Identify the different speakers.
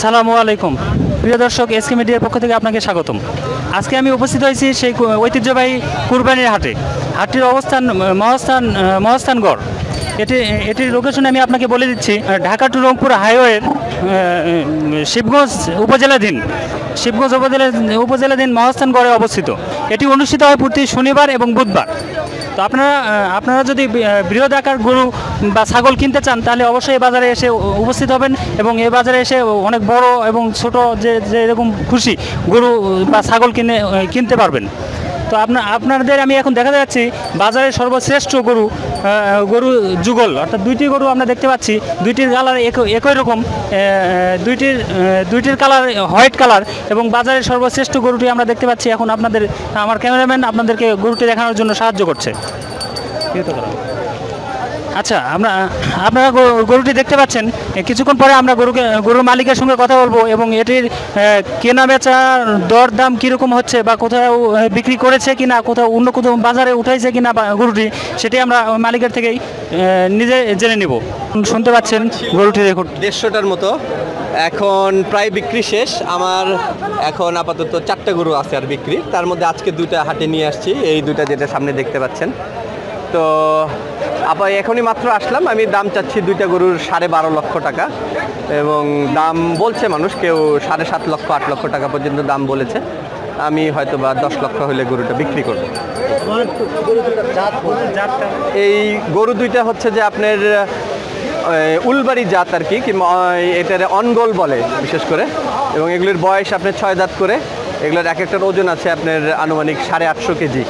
Speaker 1: সালামু আলাইকুম। প্রিয় দর্শক এসকে মিডিয়ার পক্ষ থেকে আপনাকে স্বাগতম। আজকে আমি উপস্থিত হয়েছি সেই ঐতিহ্যবাহী কুরবানির হাটে। হাটটির অবস্থান মহাস্থান মহাস্থানগড় এটি, এটির লোকেশন আমি আপনাকে বলে দিচ্ছি ঢাকা টু রংপুর হাইওয়ের শিবগঞ্জ উপজেলাধীন শিবগঞ্জ উপজেলা উপজেলাধীন মহাস্থানগড়ে অবস্থিত। এটি অনুষ্ঠিত হয় প্রতি শনিবার এবং বুধবার। তো আপনারা আপনারা যদি বৃহৎ আকার গরু বা ছাগল কিনতে চান, তাহলে অবশ্যই এই বাজারে এসে উপস্থিত হবেন এবং এই বাজারে এসে অনেক বড় এবং ছোট যে যে এরকম খুশি গরু বা ছাগল কিনে কিনতে পারবেন। তো আপনার আপনাদের আমি এখন দেখা যাচ্ছি, বাজারের সর্বশ্রেষ্ঠ গরু গরু, যুগল, অর্থাৎ দুইটি গরু আমরা দেখতে পাচ্ছি। দুইটির কালার একই রকম দুইটির দুইটির কালার হোয়াইট কালার এবং বাজারের সর্বশ্রেষ্ঠ গরুটি আমরা দেখতে পাচ্ছি এখন আপনাদের, আমার ক্যামেরাম্যান আপনাদেরকে গরুটি দেখানোর জন্য সাহায্য করছে। আচ্ছা আমরা, আপনারা গরু- গরুটি দেখতে পাচ্ছেন। কিছুক্ষণ পরে আমরা গরুকে, গরুর মালিকের সঙ্গে কথা বলব এবং এটির কেনা বেচা দর দাম কীরকম হচ্ছে বা কোথাও বিক্রি করেছে কিনা, কোথাও অন্য কোথাও বাজারে উঠাইছে কিনা গরুটি, সেটি আমরা মালিকের থেকেই নিজে জেনে নিব। শুনতে পাচ্ছেন গরুটি দেখুন
Speaker 2: দেড়শোটার মতো। এখন প্রায় বিক্রি শেষ। আমার এখন আপাতত চারটে গরু আছে আর বিক্রি। তার মধ্যে আজকে দুইটা হাটে নিয়ে আসছি। এই দুইটা যেটা সামনে দেখতে পাচ্ছেন। তো আপা, এখনই মাত্র আসলাম। আমি দাম চাচ্ছি দুইটা গরুর সাড়ে বারো লক্ষ টাকা এবং দাম বলছে মানুষ, কেউ সাড়ে সাত লক্ষ, আট লক্ষ টাকা পর্যন্ত দাম বলেছে। আমি হয়তো বা দশ লক্ষ হলে গরুটা বিক্রি করব। এই গরু দুইটা হচ্ছে যে আপনার উলবাড়ি জাত আর কি, কিংবা এটার অনগোল বলে বিশেষ করে। এবং এগুলির বয়স আপনার ছয় দাঁত করে। এগুলোর এক একটার ওজন আছে আপনার আনুমানিক সাড়ে আটশো কেজি।